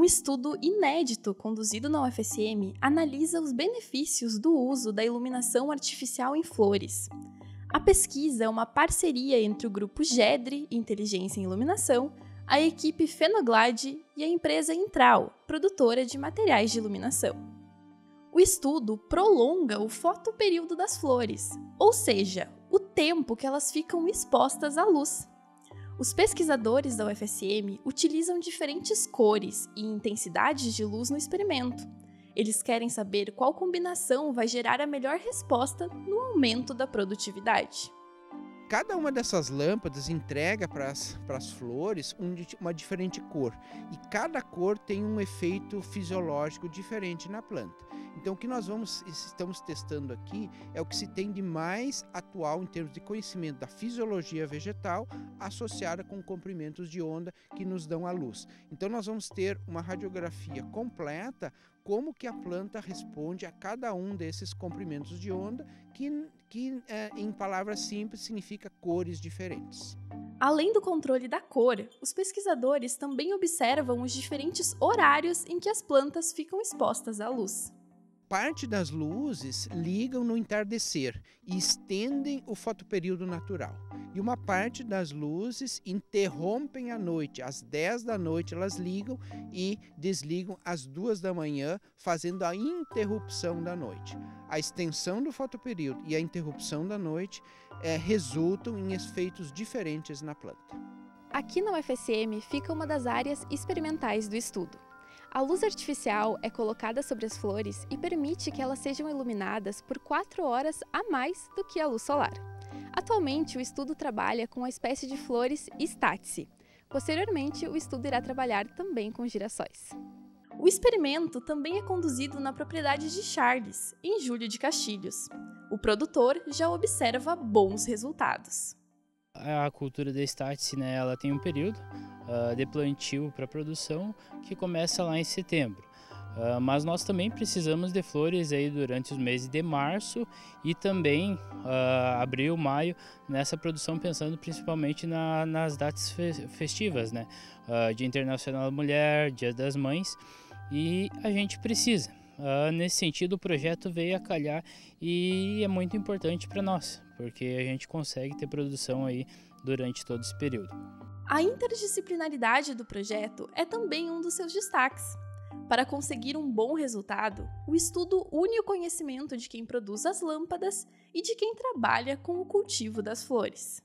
Um estudo inédito conduzido na UFSM analisa os benefícios do uso da iluminação artificial em flores. A pesquisa é uma parceria entre o grupo GEDRE, Inteligência em Iluminação, a equipe Fenoglade e a empresa Intral, produtora de materiais de iluminação. O estudo prolonga o fotoperíodo das flores, ou seja, o tempo que elas ficam expostas à luz. Os pesquisadores da UFSM utilizam diferentes cores e intensidades de luz no experimento. Eles querem saber qual combinação vai gerar a melhor resposta no aumento da produtividade. Cada uma dessas lâmpadas entrega para as flores um, uma diferente cor e cada cor tem um efeito fisiológico diferente na planta. Então, o que nós vamos, estamos testando aqui é o que se tem de mais atual em termos de conhecimento da fisiologia vegetal associada com comprimentos de onda que nos dão a luz. Então, nós vamos ter uma radiografia completa como que a planta responde a cada um desses comprimentos de onda, que, que é, em palavras simples significa cores diferentes. Além do controle da cor, os pesquisadores também observam os diferentes horários em que as plantas ficam expostas à luz parte das luzes ligam no entardecer e estendem o fotoperíodo natural. E uma parte das luzes interrompem a noite. Às 10 da noite elas ligam e desligam às 2 da manhã, fazendo a interrupção da noite. A extensão do fotoperíodo e a interrupção da noite é, resultam em efeitos diferentes na planta. Aqui na UFSM fica uma das áreas experimentais do estudo. A luz artificial é colocada sobre as flores e permite que elas sejam iluminadas por 4 horas a mais do que a luz solar. Atualmente, o estudo trabalha com a espécie de flores Statice. Posteriormente, o estudo irá trabalhar também com girassóis. O experimento também é conduzido na propriedade de Charles, em Júlio de Castilhos. O produtor já observa bons resultados. A cultura da Statice, né, ela tem um período uh, de plantio para produção que começa lá em setembro. Uh, mas nós também precisamos de flores aí durante os meses de março e também uh, abril, maio, nessa produção pensando principalmente na, nas datas festivas, né? Dia Internacional da Mulher, Dia das Mães e a gente precisa. Nesse sentido, o projeto veio a calhar e é muito importante para nós, porque a gente consegue ter produção aí durante todo esse período. A interdisciplinaridade do projeto é também um dos seus destaques. Para conseguir um bom resultado, o estudo une o conhecimento de quem produz as lâmpadas e de quem trabalha com o cultivo das flores.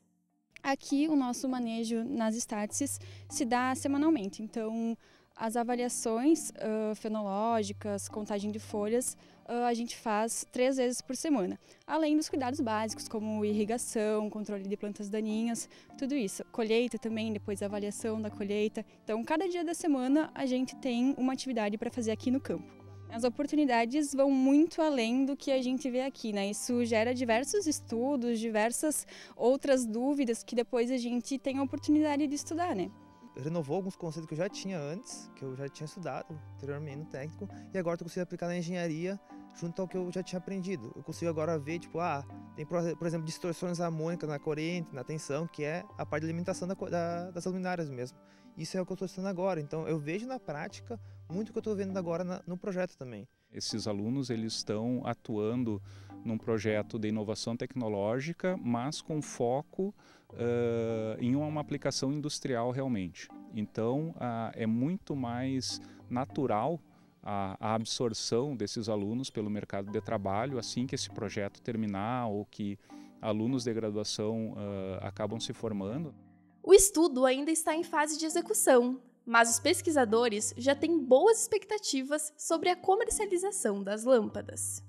Aqui, o nosso manejo nas estátices se dá semanalmente, então as avaliações uh, fenológicas, contagem de folhas, uh, a gente faz três vezes por semana. Além dos cuidados básicos, como irrigação, controle de plantas daninhas, tudo isso. Colheita também, depois avaliação da colheita. Então, cada dia da semana a gente tem uma atividade para fazer aqui no campo. As oportunidades vão muito além do que a gente vê aqui, né? Isso gera diversos estudos, diversas outras dúvidas que depois a gente tem a oportunidade de estudar, né? Renovou alguns conceitos que eu já tinha antes, que eu já tinha estudado anteriormente no técnico, e agora eu consigo aplicar na engenharia junto ao que eu já tinha aprendido. Eu consigo agora ver, tipo, ah, tem, por exemplo, distorções harmônicas na corrente, na tensão, que é a parte de alimentação da, da, das luminárias mesmo. Isso é o que eu estou estudando agora. Então, eu vejo na prática muito o que eu estou vendo agora na, no projeto também. Esses alunos eles estão atuando num projeto de inovação tecnológica, mas com foco uh, em uma aplicação industrial realmente. Então, uh, é muito mais natural a, a, absorção desses alunos pelo mercado de trabalho assim que esse projeto terminar ou que alunos de graduação uh, acabam se formando. O estudo ainda está em fase de execução, mas os pesquisadores já têm boas expectativas sobre a comercialização das lâmpadas.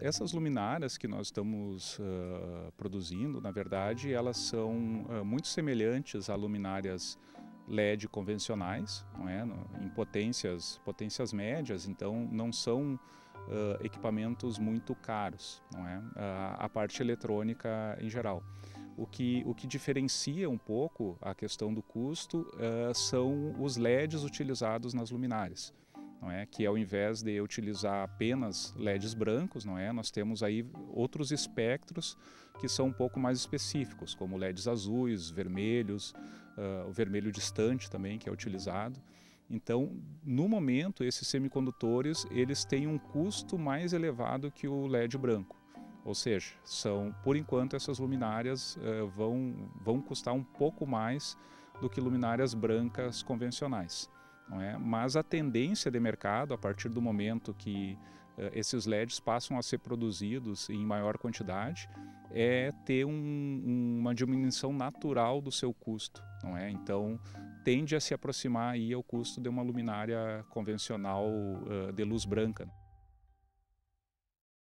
Essas luminárias que nós estamos uh, produzindo, na verdade, elas são uh, muito semelhantes a luminárias LED convencionais, não é? em potências, potências médias, então não são uh, equipamentos muito caros, não é? a parte eletrônica em geral. O que, o que diferencia um pouco a questão do custo são os LEDs utilizados nas luminárias. Não é? que ao invés de utilizar apenas LEDs brancos, não é? nós temos aí outros espectros que são um pouco mais específicos, como LEDs azuis, vermelhos, uh, o vermelho distante também que é utilizado. Então, no momento, esses semicondutores eles têm um custo mais elevado que o LED branco. Ou seja, são, por enquanto, essas luminárias uh, vão, vão custar um pouco mais do que luminárias brancas convencionais. Não é? Mas a tendência de mercado, a partir do momento que uh, esses LEDs passam a ser produzidos em maior quantidade, é ter um, uma diminuição natural do seu custo. Não é? Então, tende a se aproximar aí ao custo de uma luminária convencional uh, de luz branca.